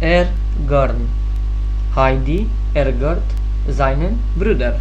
ärgern. Heidi ärgert seinen Bruder.